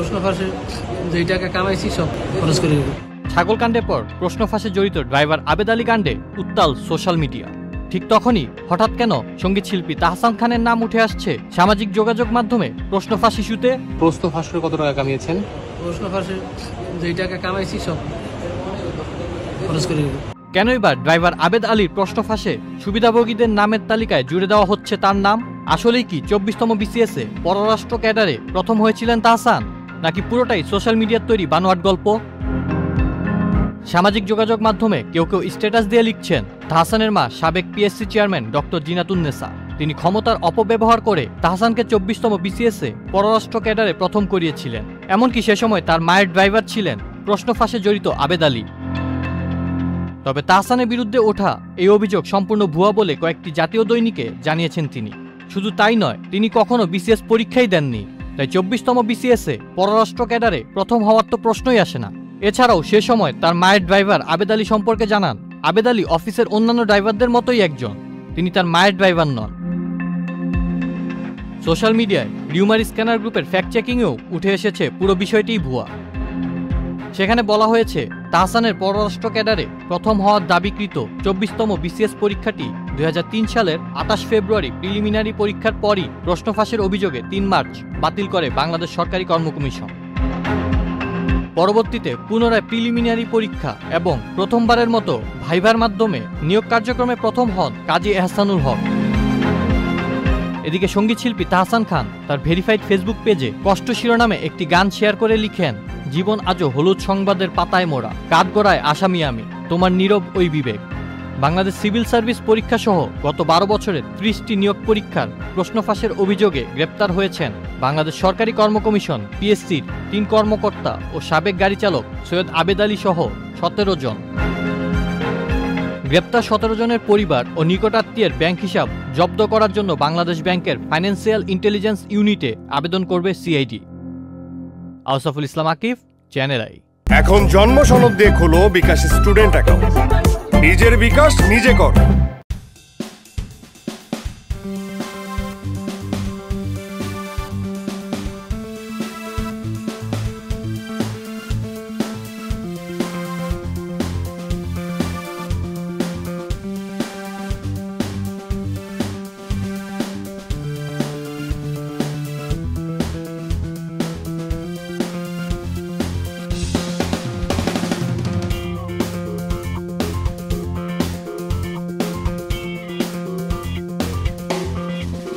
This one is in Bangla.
প্রশ্ন ফাঁসে যেই টাকা কামাইছি সব খরচ করে দেবো। ছাগল কাণ্ডের পর প্রশ্ন ফাঁসে জড়িত ড্রাইভার আবেদ আলী কাণ্ডে উত্তাল সোশ্যাল মিডিয়া। ঠিক তখনই হঠাৎ কেন সংগীত শিল্পী তাহসান খানের নাম উঠে আসছে সামাজিক যোগাযোগ মাধ্যমে প্রশ্ন ফাঁস ইস্যুতে? প্রস্ত ফাঁসরে কত টাকা কামিয়েছেন? প্রশ্ন ফাঁসে যেই টাকা কামাইছি সব খরচ করে দেবো। কেন এবার ড্রাইভার আবেদ আলীর প্রশ্ন ফাঁসে সুবিধাভোগীদের নামের তালিকায় জুড়ে দেওয়া হচ্ছে তার নাম? আসলেই কি চব্বিশতম বিসিএসে পররাষ্ট্র ক্যাডারে প্রথম হয়েছিলেন তাহসান? নাকি পুরোটাই সোশ্যাল মিডিয়ার তৈরি বানোয়াট গল্প? সামাজিক যোগাযোগ মাধ্যমে কেউ কেউ স্ট্যাটাস দিয়ে লিখছেন, তাহসানের মা সাবেক পিএসসি চেয়ারম্যান ডক্টর জিনাতুন্নেসা তিনি ক্ষমতার অপব্যবহার করে তাহসানকে চব্বিশতম বিসিএসে পররাষ্ট্র ক্যাডারে প্রথম করিয়েছিলেন। এমনকি সে সময় তার মায়ের ড্রাইভার ছিলেন প্রশ্ন ফাঁসে জড়িত আবেদ আলী। তবে তাহসানের বিরুদ্ধে ওঠা এই অভিযোগ সম্পূর্ণ ভুয়া বলে কয়েকটি জাতীয় দৈনিকে জানিয়েছেন তিনি। শুধু তাই নয়, তিনি কখনো বিসিএস পরীক্ষাই দেননি। তাই চব্বিশতম বিসিএসে পররাষ্ট্র ক্যাডারে প্রথম হওয়ার তো প্রশ্নই আসে না। এছাড়াও সে সময় তার মায়ের ড্রাইভার আবেদ আলী সম্পর্কে জানান, আবেদ আলী অফিসের অন্যান্য ড্রাইভারদের মতোই একজন, তিনি তার মায়ের ড্রাইভার নন। সোশ্যাল মিডিয়ায় রিউমার স্ক্যানার গ্রুপের ফ্যাক্ট চেকিংয়েও উঠে এসেছে পুরো বিষয়টিই ভুয়া। সেখানে বলা হয়েছে তাহসানের পররাষ্ট্র ক্যাডারে প্রথম হওয়ার দাবিকৃত চব্বিশতম বিসিএস পরীক্ষাটি দুই হাজার তিন সালের আঠাশ ফেব্রুয়ারি প্রিলিমিনারি পরীক্ষার পরই প্রশ্ন ফাঁসের অভিযোগে তিন মার্চ বাতিল করে বাংলাদেশ সরকারি কর্ম কমিশন পরবর্তীতে পুনরায় প্রিলিমিনারি পরীক্ষা এবং প্রথমবারের মতো ভাইভার মাধ্যমে নিয়োগ কার্যক্রমে প্রথম হন কাজী এহসানুল হক। এদিকে সংগীত শিল্পী তাহসান খান তার ভেরিফাইড ফেসবুক পেজে কষ্ট শিরোনামে একটি গান শেয়ার করে লিখেন জীবন আজও হলুদ সংবাদের পাতায় মোড়া কাঠগড়ায় আসামি আমি, তোমার নীরব ওই বিবেক। বাংলাদেশ সিভিল সার্ভিস পরীক্ষা সহ গত বারো বছরের ত্রিশটি নিয়োগ পরীক্ষার প্রশ্ন ফাঁসের অভিযোগে গ্রেপ্তার হয়েছেন বাংলাদেশ সরকারি কর্ম কমিশন পিএসসির তিন কর্মকর্তা ও সাবেক গাড়ি চালক সৈয়দ আবেদ আলী সহ সতেরো জন। গ্রেপ্তার সতেরো জনের পরিবার ও নিকটাত্মীয়ের ব্যাংক হিসাব জব্দ করার জন্য বাংলাদেশ ব্যাংকের ফাইন্যান্সিয়াল ইন্টেলিজেন্স ইউনিটে আবেদন করবে CID. Ausaful Islam Akif Channel I এখন জন্ম সনদ দিয়ে খোলো বিকাশ স্টুডেন্ট অ্যাকাউন্ট নিজের বিকাশ নিজে কর।